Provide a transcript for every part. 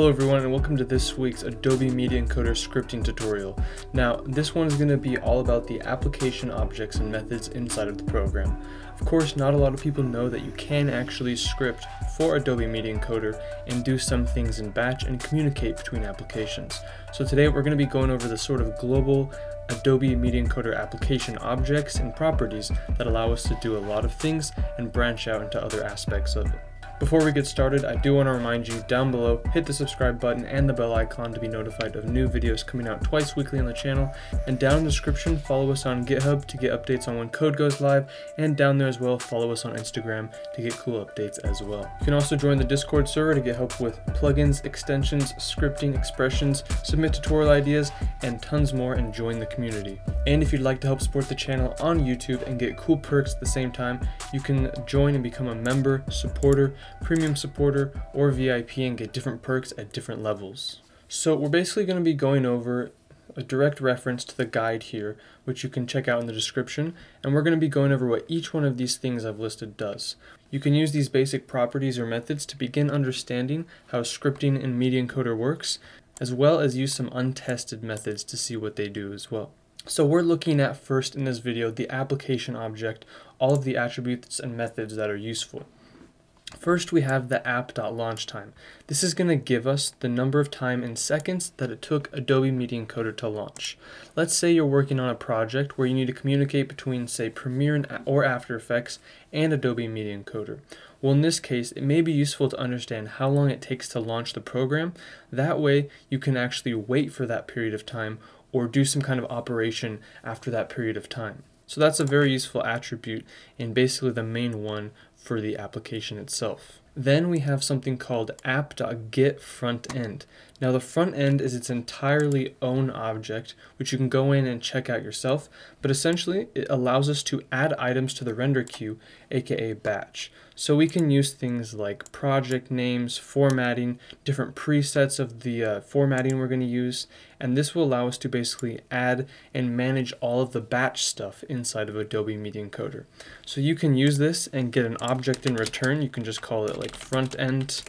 Hello everyone and welcome to this week's Adobe Media Encoder scripting tutorial. Now this one is going to be all about the application objects and methods inside of the program. Of course not a lot of people know that you can actually script for Adobe Media Encoder and do some things in batch and communicate between applications. So today we're going to be going over the sort of global Adobe Media Encoder application objects and properties that allow us to do a lot of things and branch out into other aspects of it. Before we get started, I do want to remind you down below, hit the subscribe button and the bell icon to be notified of new videos coming out twice weekly on the channel. And down in the description, follow us on GitHub to get updates on when code goes live. And down there as well, follow us on Instagram to get cool updates as well. You can also join the Discord server to get help with plugins, extensions, scripting, expressions, submit tutorial ideas, and tons more and join the community. And if you'd like to help support the channel on YouTube and get cool perks at the same time, you can join and become a member, supporter, premium supporter, or VIP and get different perks at different levels. So we're basically going to be going over a direct reference to the guide here, which you can check out in the description, and we're going to be going over what each one of these things I've listed does. You can use these basic properties or methods to begin understanding how scripting in Media Encoder works, as well as use some untested methods to see what they do as well. So we're looking at first in this video the application object, all of the attributes and methods that are useful. First, we have the app.launch time. This is going to give us the number of time in seconds that it took Adobe Media Encoder to launch. Let's say you're working on a project where you need to communicate between, say, Premiere or After Effects and Adobe Media Encoder. Well, in this case, it may be useful to understand how long it takes to launch the program. That way, you can actually wait for that period of time or do some kind of operation after that period of time. So that's a very useful attribute and basically the main one for the application itself. Then we have something called app.getFrontEnd. Now the front end is its entirely own object, which you can go in and check out yourself, but essentially it allows us to add items to the render queue, aka batch. So we can use things like project names, formatting, different presets of the uh, formatting we're going to use, and this will allow us to basically add and manage all of the batch stuff inside of Adobe Media Encoder. So you can use this and get an object in return. You can just call it like front end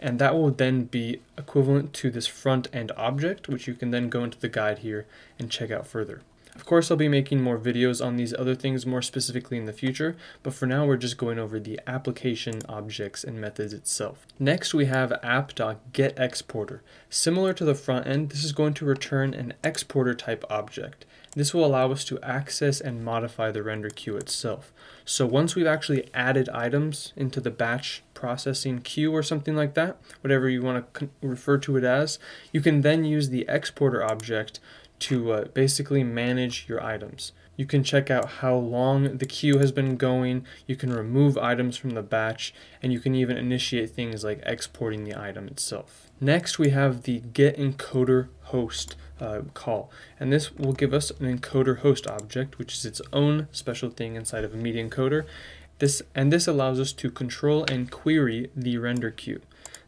and that will then be equivalent to this front end object which you can then go into the guide here and check out further. Of course I'll be making more videos on these other things more specifically in the future, but for now we're just going over the application objects and methods itself. Next we have app.getExporter. Similar to the front end, this is going to return an exporter type object. This will allow us to access and modify the render queue itself. So once we've actually added items into the batch processing queue or something like that, whatever you want to refer to it as, you can then use the exporter object to uh, basically manage your items. You can check out how long the queue has been going, you can remove items from the batch, and you can even initiate things like exporting the item itself. Next we have the get encoder host uh, call, and this will give us an encoder host object, which is its own special thing inside of a media encoder. This, and this allows us to control and query the render queue.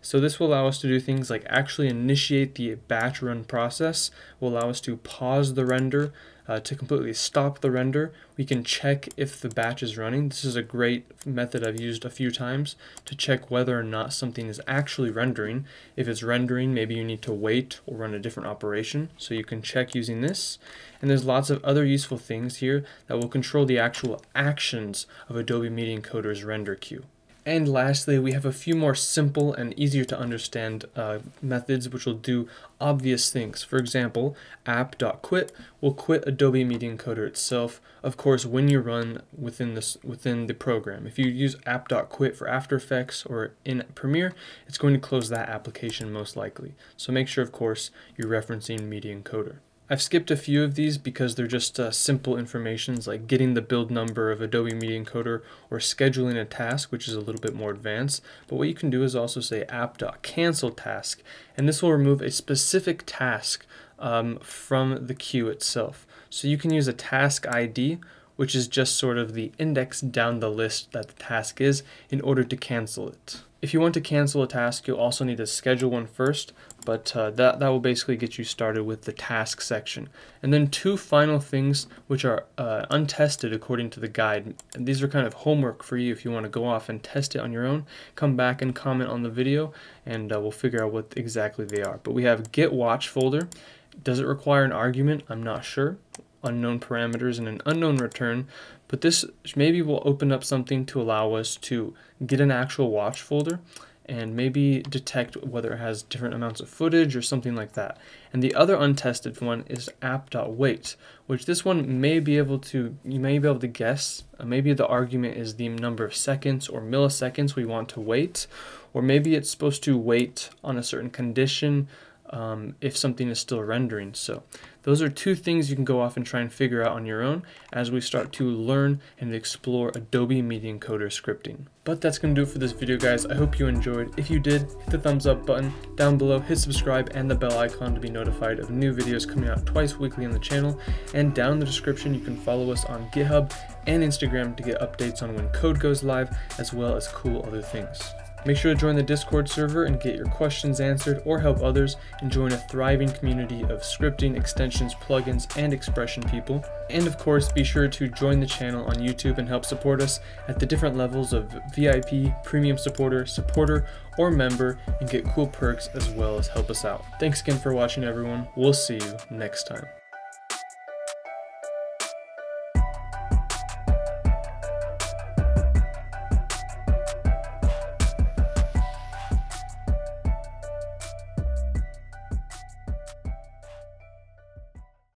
So this will allow us to do things like actually initiate the batch run process, will allow us to pause the render, uh, to completely stop the render. We can check if the batch is running. This is a great method I've used a few times to check whether or not something is actually rendering. If it's rendering, maybe you need to wait or run a different operation. So you can check using this. And there's lots of other useful things here that will control the actual actions of Adobe Media Encoder's render queue. And lastly, we have a few more simple and easier to understand uh, methods which will do obvious things. For example, app.quit will quit Adobe Media Encoder itself, of course, when you run within, this, within the program. If you use app.quit for After Effects or in Premiere, it's going to close that application most likely. So make sure, of course, you're referencing Media Encoder. I've skipped a few of these because they're just uh, simple informations like getting the build number of Adobe Media Encoder or scheduling a task, which is a little bit more advanced. But what you can do is also say app.cancel task, and this will remove a specific task um, from the queue itself. So you can use a task ID, which is just sort of the index down the list that the task is in order to cancel it. If you want to cancel a task, you'll also need to schedule one first, but uh, that, that will basically get you started with the task section. And then two final things which are uh, untested according to the guide. And these are kind of homework for you if you want to go off and test it on your own. Come back and comment on the video and uh, we'll figure out what exactly they are. But we have get watch folder. Does it require an argument? I'm not sure. Unknown parameters and an unknown return. But this maybe will open up something to allow us to get an actual watch folder and maybe detect whether it has different amounts of footage or something like that. And the other untested one is app.wait, which this one may be able to, you may be able to guess. Uh, maybe the argument is the number of seconds or milliseconds we want to wait, or maybe it's supposed to wait on a certain condition um, if something is still rendering. So those are two things you can go off and try and figure out on your own as we start to learn and explore Adobe Media Encoder scripting. But that's going to do it for this video guys. I hope you enjoyed. If you did, hit the thumbs up button down below, hit subscribe and the bell icon to be notified of new videos coming out twice weekly on the channel. And down in the description you can follow us on GitHub and Instagram to get updates on when code goes live as well as cool other things. Make sure to join the Discord server and get your questions answered or help others and join a thriving community of scripting, extensions, plugins, and expression people. And of course, be sure to join the channel on YouTube and help support us at the different levels of VIP, Premium Supporter, Supporter, or Member and get cool perks as well as help us out. Thanks again for watching everyone. We'll see you next time.